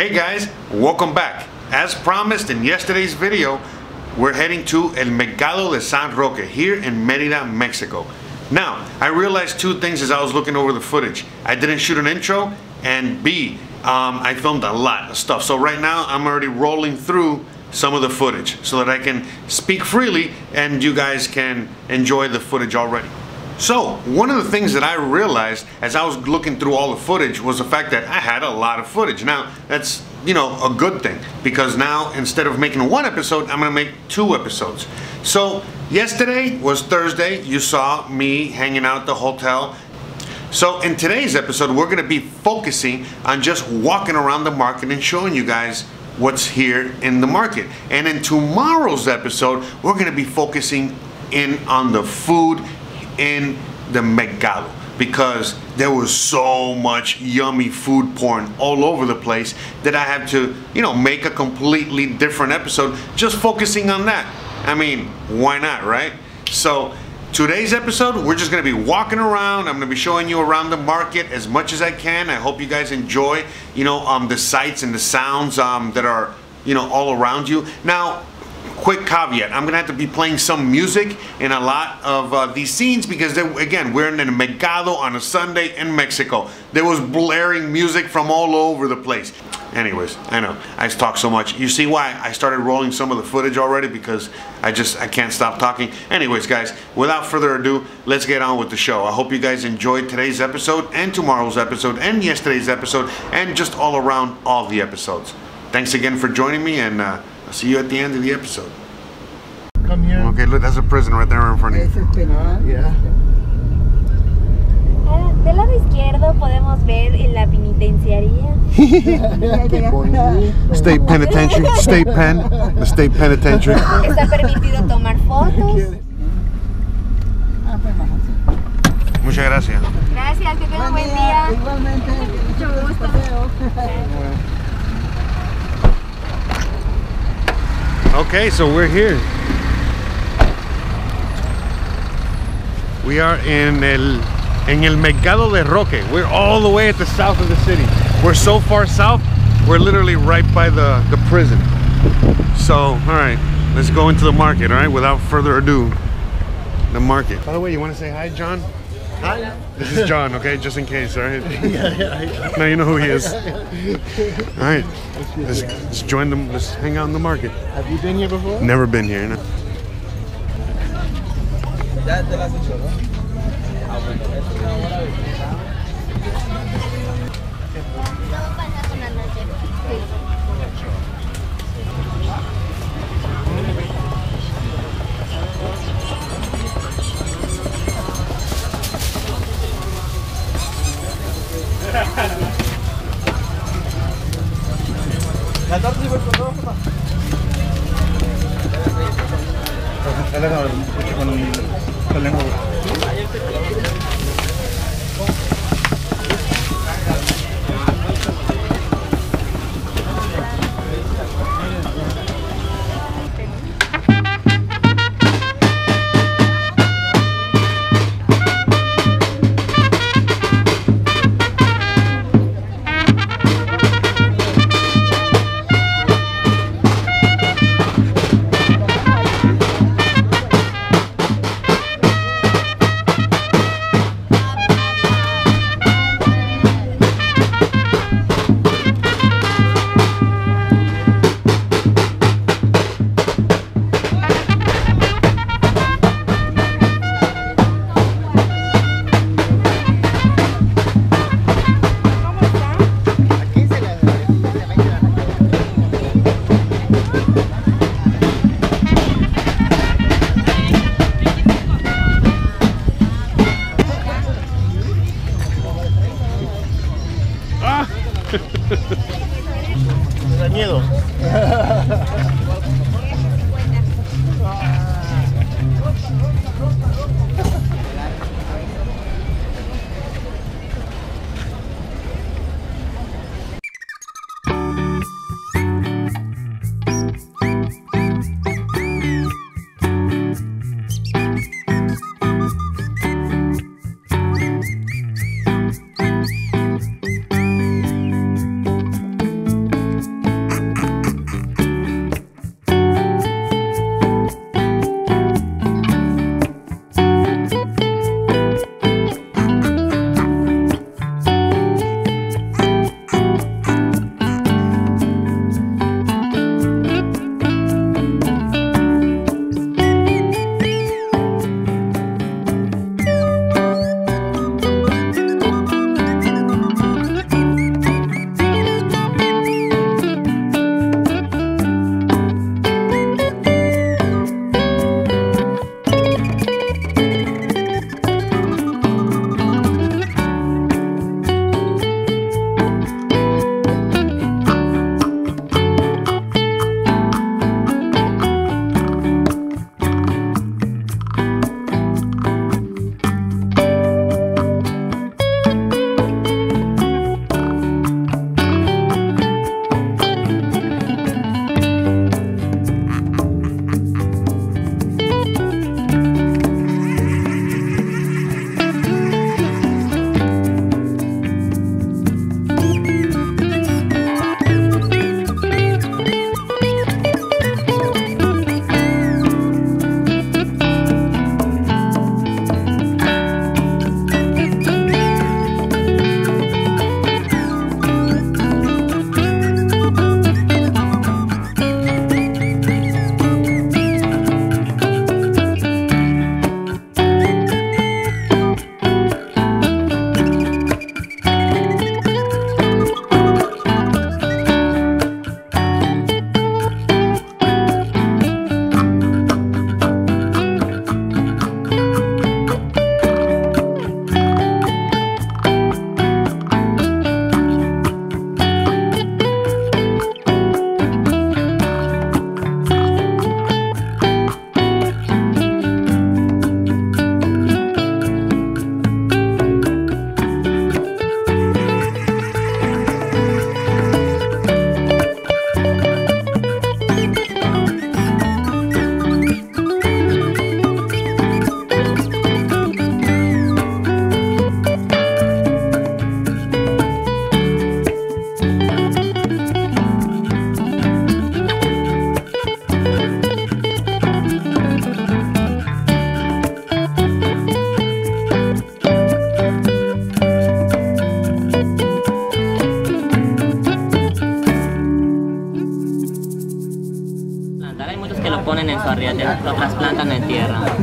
Hey guys, welcome back. As promised in yesterday's video, we're heading to El Mercado de San Roque here in Merida, Mexico. Now, I realized two things as I was looking over the footage. I didn't shoot an intro, and B, um, I filmed a lot of stuff. So right now, I'm already rolling through some of the footage so that I can speak freely and you guys can enjoy the footage already. So, one of the things that I realized as I was looking through all the footage was the fact that I had a lot of footage. Now, that's, you know, a good thing because now instead of making one episode, I'm gonna make two episodes. So, yesterday was Thursday. You saw me hanging out at the hotel. So, in today's episode, we're gonna be focusing on just walking around the market and showing you guys what's here in the market. And in tomorrow's episode, we're gonna be focusing in on the food in the Mercado because there was so much yummy food porn all over the place that I had to, you know, make a completely different episode just focusing on that. I mean, why not, right? So, today's episode, we're just gonna be walking around. I'm gonna be showing you around the market as much as I can. I hope you guys enjoy, you know, um, the sights and the sounds um, that are, you know, all around you. Now, quick caveat. I'm gonna have to be playing some music in a lot of uh, these scenes because again we're in a mercado on a sunday in mexico. There was blaring music from all over the place. Anyways i know. I talk so much. You see why i started rolling some of the footage already? Because i just i can't stop talking. Anyways guys without further ado let's get on with the show. I hope you guys enjoyed today's episode and tomorrow's episode and yesterday's episode and just all around all the episodes. Thanks again for joining me and uh, I'll see you at the end of the episode. Come here. Okay, look, that's a prison right there in front of you. Yeah. Ah, del lado izquierdo podemos ver en la penitenciaría. State penitentiary, state pen, the state penitentiary. Está permitido tomar fotos. Muchas gracias. Gracias, que tenga un buen día. Igualmente. Mucho gusto. Okay, so we're here. We are in el en el Mercado de Roque. We're all the way at the south of the city. We're so far south, we're literally right by the, the prison. So, all right, let's go into the market, all right, without further ado. The market. By the way, you want to say hi, John? Hi. This is John, okay, just in case, all right? Yeah, yeah, yeah. Now you know who he is. All right, let's, let's join them, let's hang out in the market. Have you been here before? Never been here, no. هترضي بالكرافه خلينا نتكلم.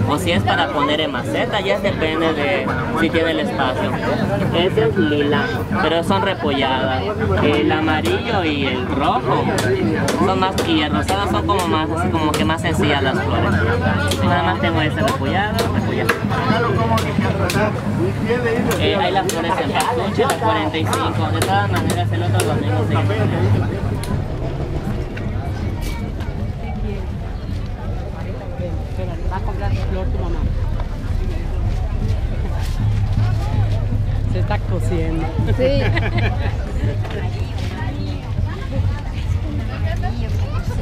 O si es para poner en maceta, ya depende de si tiene el espacio. Ese es lila, pero son repolladas. El amarillo y el rojo son más, y el rosado son como más, así como que más sencillas las flores. Nada más tengo ese repollado, repollado. Eh, hay las flores en pastuche, las 45. De todas maneras, el otro domingo seguimos. Flor tu mamá. Se está cociendo. Sí. Se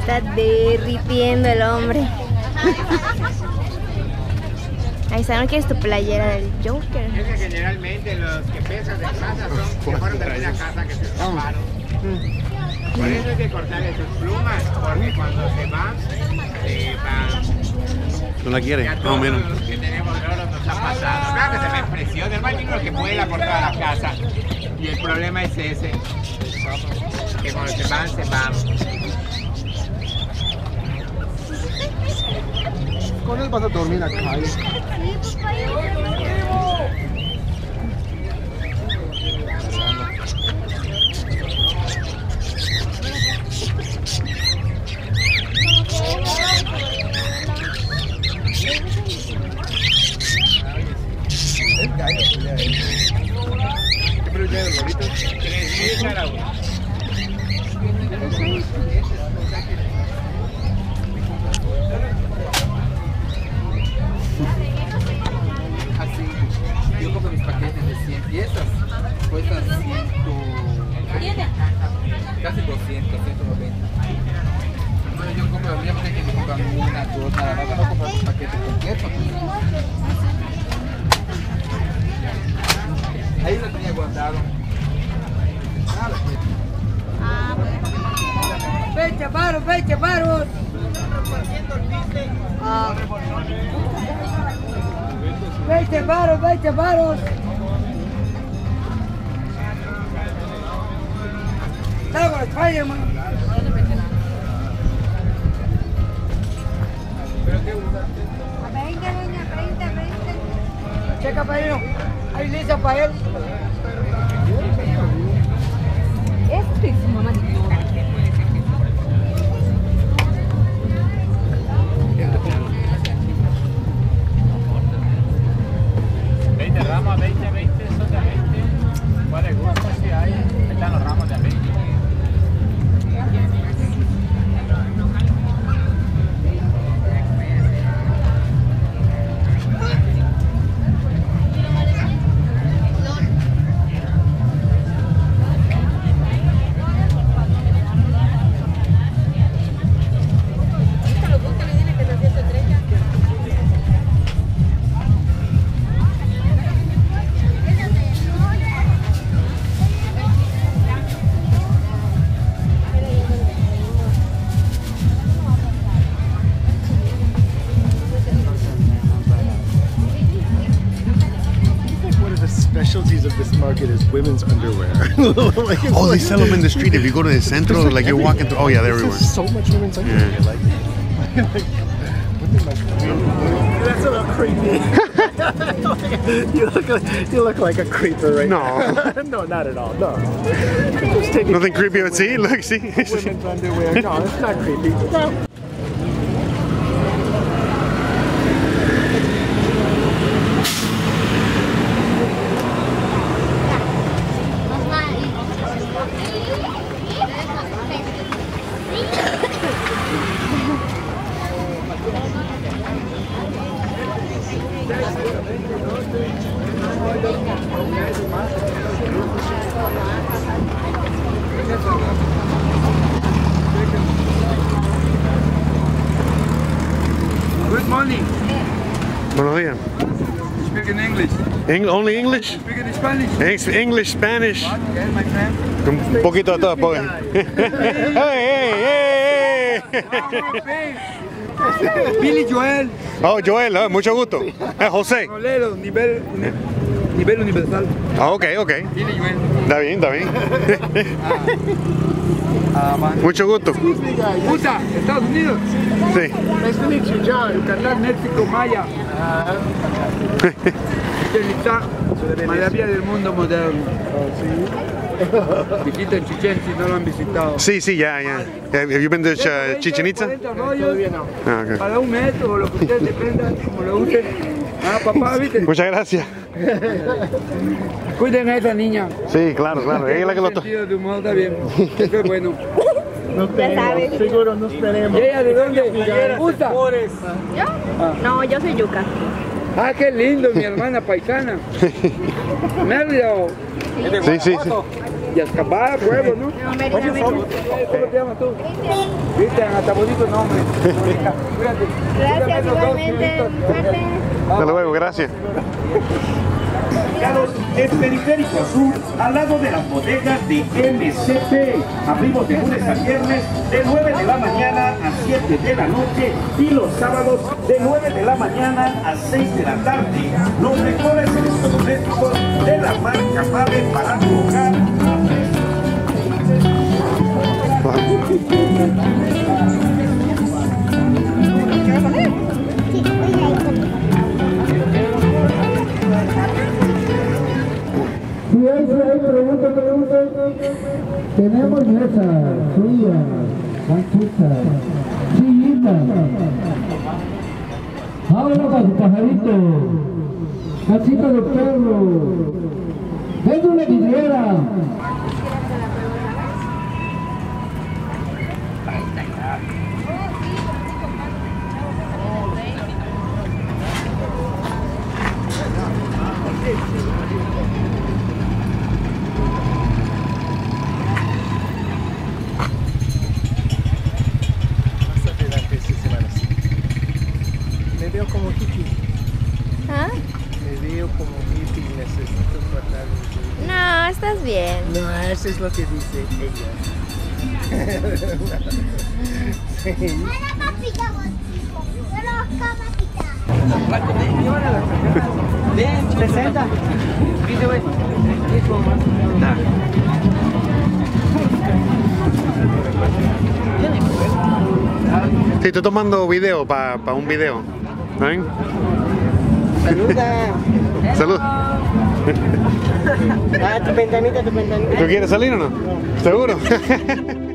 está derritiendo el hombre. Ahí está, ¿no quieres tu playera del Joker? Es que generalmente los que pesan de casa son que fueron de la casa que se escaparon. Por eso hay que cortarle sus plumas, porque cuando se van, se van. ¿No la quiere? A No, todos mira. los que tenemos oro nos ha pasado. Claro que se me presiona, el mal lo que vuela por toda la casa. Y el problema es ese, que cuando se van, se van. Con él vas a dormir acá. Tres varos, 20 varos. Ah. 20 varos, 20 varos. Tá agora, vai, irmão. Chega, Parinho. Aí, lisa para ele. Grama bem specialties of this market is women's underwear. Like, Oh, they sell them in the street. If you go to the centro, There's like you're walking through. Oh yeah, they're There's everywhere. so much women's underwear. Yeah. Like, like, that's a little creepy. you look like you look like a creeper right No. now. no, not at all. No. Nothing creepy. But see, look, see. women's underwear. No, it's not creepy. No. Good morning. Buenos días. Speak in English. Eng- only English? Speak in Spanish. English, Spanish. Okay, my friend. Un poquito de todo. po- hey, hey, hey. Billy Joel. Oh, Joel, oh, mucho gusto. Eh, José. Rolero, nivel, nivel universal. Ah, ok, ok. Billy Joel. Está bien, está bien. Mucho gusto. USA, Estados Unidos. Sí. Nice to meet you, John. Yucatán, México, Maya. Itza, maravilla del mundo moderno. Visiten Chichen si no lo han visitado. Sí, sí, ya, ya. Have you been to Chichen Itza? 40 rollos Ah. Para un metro o lo que ustedes dependan, como lo usen. Ah, papá, ¿viste? Muchas gracias. Cuiden a esa niña. Sí, claro, claro. Ella es la que lo to- sentido de humor está bien. Eso es bueno. Nos tenemos, seguro nos tenemos. ¿Y ella de dónde? ¿Usa? No, yo soy yuca. Ah, qué lindo, mi hermana paisana. Merlo. Sí, sí, sí. Y a escapar, huevo, ¿no? ¿Cómo te llamas tú? Cristian, hasta bonito nombre. Gracias, igualmente. Hasta luego, gracias. en Periférico Sur, al lado de las bodegas de MCP. Abrimos de lunes a viernes de 9 de la mañana a 7 de la noche y los sábados de 9 de la mañana a 6 de la tarde. Los mejores electrodomésticos de la marca Mave para tu Si hay, si hay, pregunta, pregunta. Tenemos mesa, fría, banquita, sillita. Ahora para su pajarito, casita de perro. Venga una vidriera. Más adelante sí se van así. Me veo como hippie. ¿Ah? Me veo como hippie. Necesito tratar de... No, estás bien. No, eso es lo que dice ella. sí. Sí, estoy tomando video para un video. ¿Está bien? Saluda. Salud. Ah, tu ventanita, tu ventanita. ¿Tú quieres salir o no? ¿Seguro?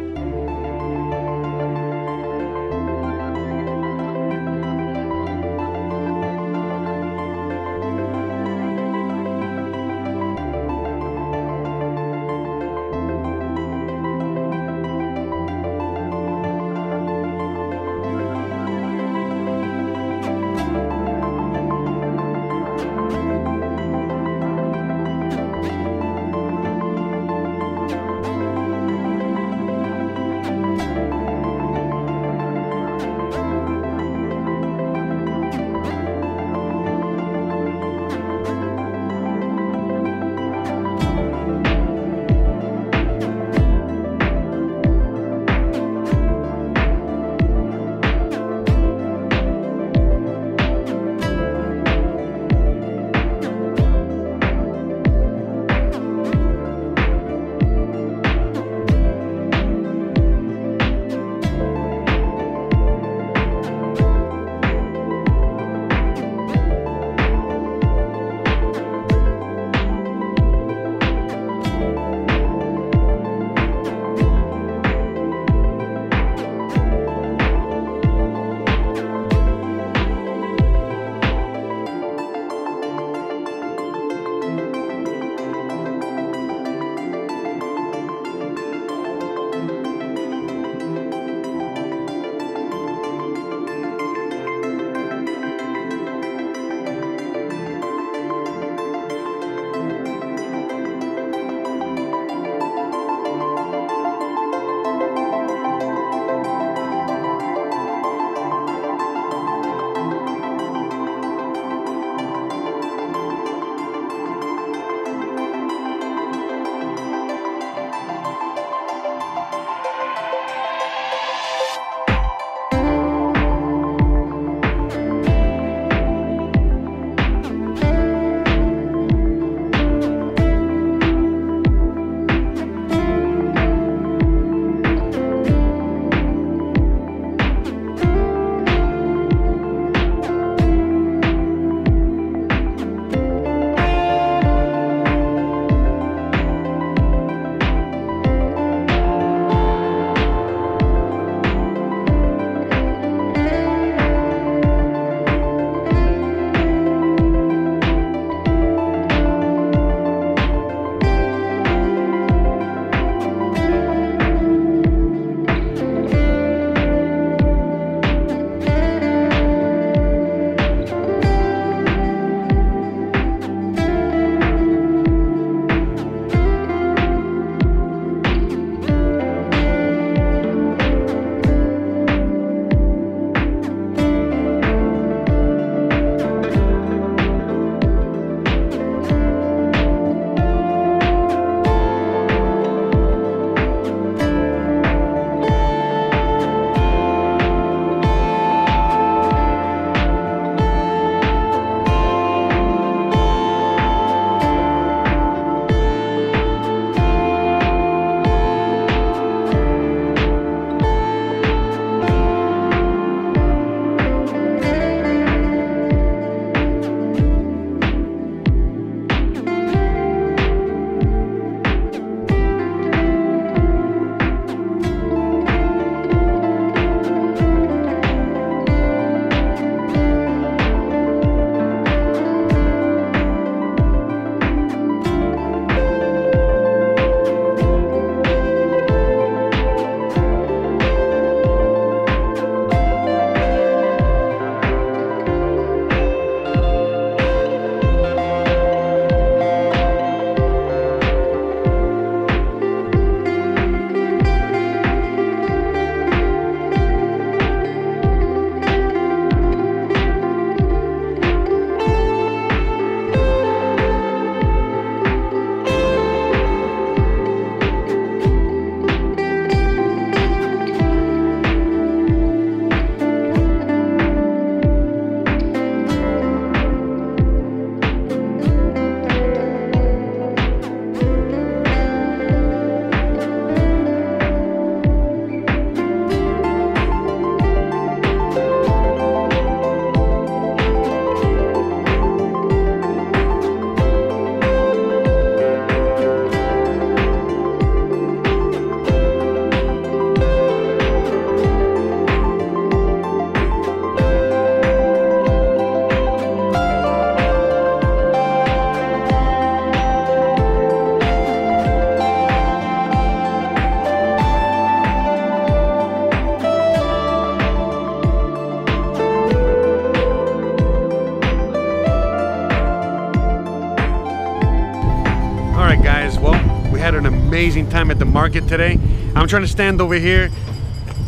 time at the market today. I'm trying to stand over here,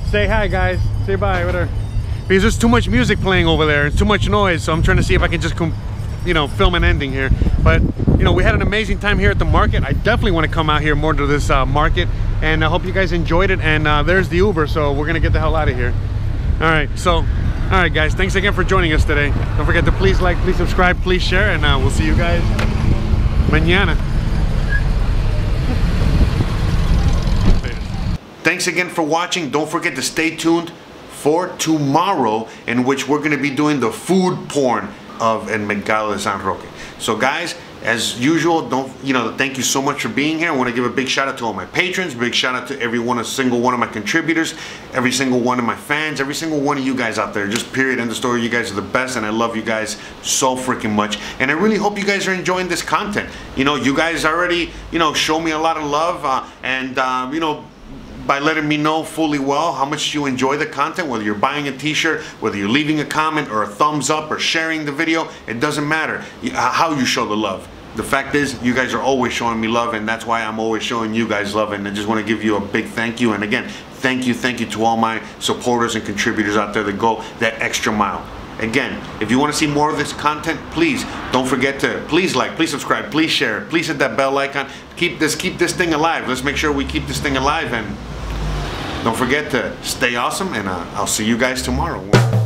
say hi guys, say bye, whatever. Because there's too much music playing over there, it's too much noise, so I'm trying to see if I can just you know, film an ending here. But, you know, we had an amazing time here at the market. I definitely want to come out here more to this uh, market, and I hope you guys enjoyed it. And uh, there's the Uber, so we're gonna get the hell out of here. All right, so, all right guys, thanks again for joining us today. Don't forget to please like, please subscribe, please share, and uh, we'll see you guys mañana. Thanks again for watching. Don't forget to stay tuned for tomorrow in which we're going to be doing the food porn of El Mercado de San Roque. So guys, as usual, don't you know, thank you so much for being here. I want to give a big shout out to all my patrons, big shout out to every one, a single one of my contributors, every single one of my fans, every single one of you guys out there. Just period, end of story. You guys are the best, and I love you guys so freaking much. And I really hope you guys are enjoying this content. You know, you guys already, you know, show me a lot of love, uh, and um, you know, by letting me know fully well how much you enjoy the content, whether you're buying a t-shirt, whether you're leaving a comment or a thumbs up or sharing the video, it doesn't matter how you show the love. The fact is, you guys are always showing me love and that's why I'm always showing you guys love and I just want to give you a big thank you and again, thank you, thank you to all my supporters and contributors out there that go that extra mile. Again, if you want to see more of this content, please don't forget to please like, please subscribe, please share, please hit that bell icon. Keep this keep this thing alive. Let's make sure we keep this thing alive and don't forget to stay awesome, and uh, I'll see you guys tomorrow.